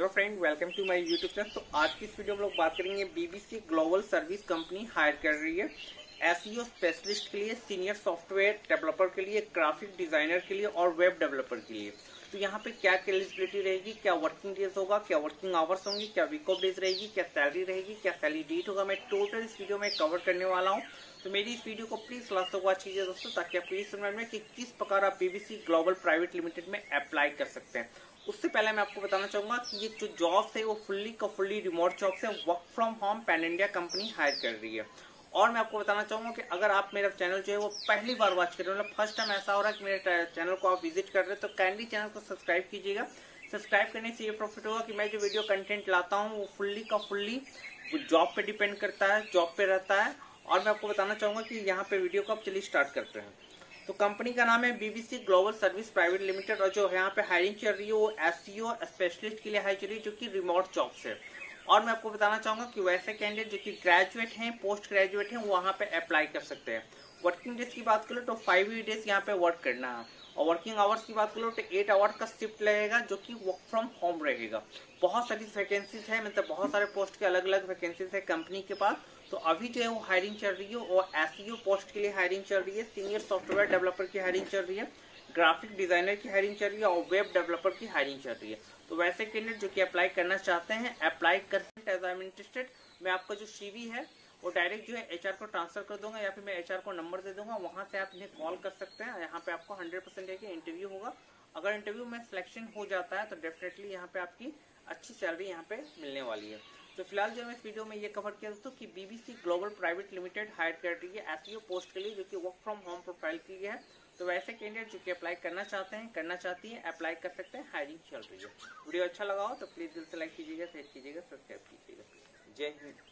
Hello friend welcome to my YouTube channel तो आज की इस वीडियो में लोग बात करेंगे BBC global service company hire कर रही है। एसईओ स्पेशलिस्ट e के लिए सीनियर सॉफ्टवेयर डेवलपर के लिए ग्राफिक डिज़ाइनर के लिए और वेब डेवलपर के लिए। तो यहाँ पे क्या एलिजिबिलिटी रहेगी, क्या वर्किंग डेज़ होगा, क्या वर्किंग आवर्स होंगे, क्या वीक ऑफ़ डेज़ रहेगी, क्या सैलरी रहेगी, क्या सैलरी डेट होगा। मैं टोटल इस वीडियो में कवर करने वाला हूँ। तो मेरी इस वीडियो को प्लीज़ लास्ट तक वॉच कीजिए दोस्तों, ताकि आपको ये समझ में कि किस प्रकार आप बीबीसी ग्लोबल प्राइवेट लिमिटेड में अप्लाई कर सकते हैं। उससे पहले मैं आपको बताना चाहूँगा कि ये जो जॉब्स है, वो फुल्ली का फुल्ली रिमोट जॉब्स है work from home pan India company hire कर रही है। और मैं आपको बताना चाहूँगा कि अगर आप मेरा चैनल जो है, वो पहली बार वॉच कर रहे हो मतलब फ़र्स्ट टाइम ऐसा हो रहा है कि मेरे चैनल को आप विज़िट कर रहे हो तो काइंडली चैनल को सब्सक्राइब कीजिएगा। सब्सक्राइब करने से ये प्रॉफिट होगा कि मैं जो वीडियो कंटेंट लाता हूँ, वो फुल्ली का फुल्ली जॉब पे डिपेंड करता है जॉब पे रहता है। और मैं आपको बताना चाहूँगा कि यहाँ पे वीडियो को आप चलिए स्टार्ट करते हैं। तो कंपनी का नाम है BBC global service private limited और जो यहाँ पे हायरिंग चल रही है वो एस स्पेशलिस्ट e के लिए हायर चल रही है जो कि रिमोट जॉब से और मैं आपको बताना चाहूँगा कि वैसे कैंडिडेट जो कि ग्रेजुएट हैं पोस्ट ग्रेजुएट हैं वहाँ पे अप्लाई कर सकते हैं। वर्किंग डेज़ की बात करें तो फाइव डेज़ यहाँ पे वर्क करना है। और वर्किंग आवर्स की बात करो तो एट आवर का शिफ्ट लगेगा जो कि वर्क फ्रॉम होम रहेगा। बहुत सारी वैकेंसीज है मतलब बहुत सारे पोस्ट के अलग अलग वैकेंसीज है कंपनी के पास। तो अभी जो है वो हायरिंग चल रही है और एस पोस्ट के लिए हायरिंग चल रही है सीनियर सॉफ्टवेयर डेवलपर की हायरिंग चल रही है ग्राफिक डिज़ाइनर की हायरिंग चल रही है और वेब डेवलपर की हायरिंग चल रही है। तो वैसे कैंडिडेट जो कि अप्लाई करना चाहते हैं अप्लाई कर एज आई इंटरेस्टेड मैं आपका जो सीवी है वो डायरेक्ट जो है एचआर को ट्रांसफ़र कर दूँगा या फिर मैं एचआर को नंबर दे दूँगा, वहाँ से आप इन्हें कॉल कर सकते हैं। यहाँ पे आपको हंड्रेड परसेंट इंटरव्यू होगा। अगर इंटरव्यू में सिलेक्शन हो जाता है तो डेफिनेटली यहाँ पे आपकी अच्छी सैलरी यहाँ पे मिलने वाली है। तो फ़िलहाल जो मैं इस वीडियो में ये कवर किया दोस्तों कि BBC global private limited hire कर रही है एस पोस्ट के लिए, जो कि वर्क फ्रॉम होम प्रोफ़ाइल के लिए है। तो वैसे कैंडिडेट जो कि अप्लाई करना चाहते हैं, करना चाहती हैं अप्लाई कर सकते हैं हायरिंग चल रही है। वीडियो अच्छा लगा हो तो प्लीज़ दिल से लाइक कीजिएगा शेयर कीजिएगा सब्सक्राइब कीजिएगा। जय हिंद।